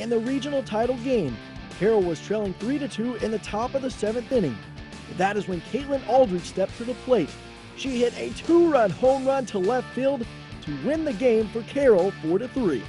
in the regional title game. Carroll was trailing 3 to 2 in the top of the seventh inning. That is when Caitlin Aldridge stepped to the plate. She hit a two run home run to left field to win the game for Carroll 4 3.